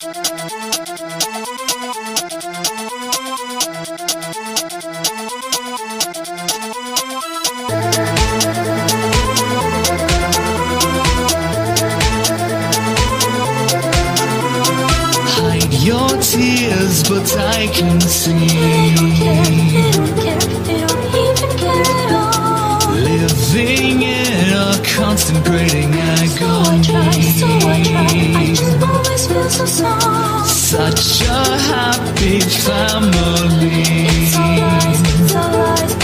Hide your tears, but I can see. Living in a constant grating agony. So I try, so I try, so small. Such a happy family. It's it's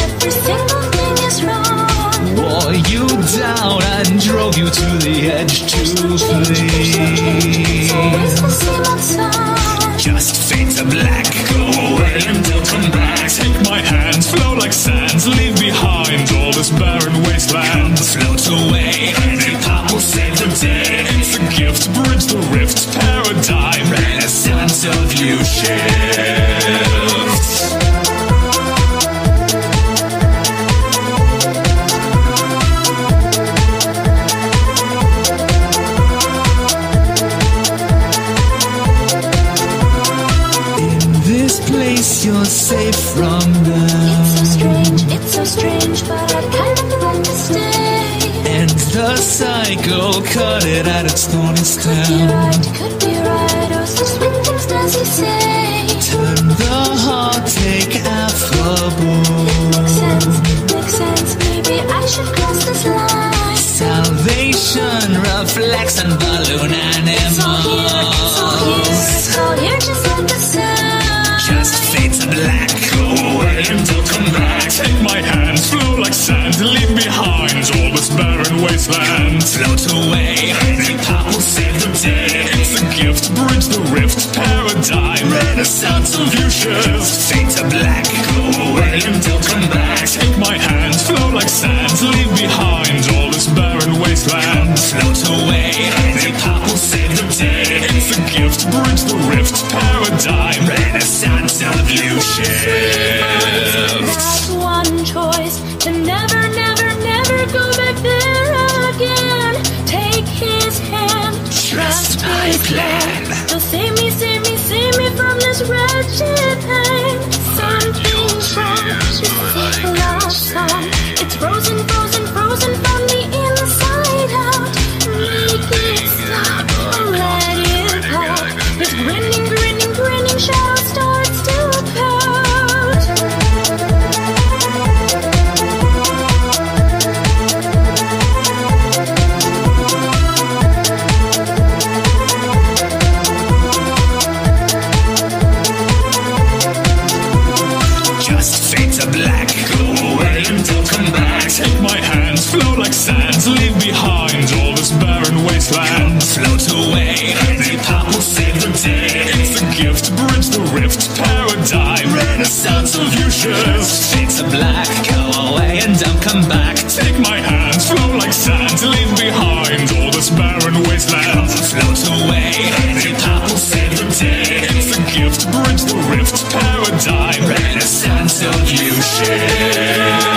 every single thing is wrong. Wore you down and drove you to the edge to There's no change, there's no change, it's always the same old song. Just fade to black. Go away and don't come back. Take my hands, flow like sands, leave behind all this barren wasteland. Float away and pop will save the day. It's a gift, bridge the rift, paradigm. Renaissance of you shifts. In this place, you're safe from the. It's so them. strange, it's so strange, but I kind of want to stay. And the cycle cut it at its thorny Could be stem. right, could be right, such sweet things does he say. Turn the heartache affable. Makes sense, makes sense, maybe I should cross this line. Salvation reflects and balloon It's all here, it's all here, it's all here, just like the sun. Just fade to black. Go away and don't come back. Take my hands, flow like sand, leave behind all this barren wasteland. Float away Of. Just fade to black. Go away don't come back. Take my hands, flow like sands, leave behind all this barren wasteland. Float away and pop will save the day. It's a gift, bridge the rift, paradigm. Renaissance of the black. Go away and don't come back. Take my hands, flow like sand, Leave behind all this barren wasteland. Come, float away. the Pop will save the day. It's a gift, bridge the rift. Paradigm, renaissance of fuchsias. Shades of black. Go away and don't come back. Take my hands, flow like sand, Leave behind all this barren wasteland. Come, float away. the Pop will save the day. It's a gift, bridge the rift. Paradigm confusion.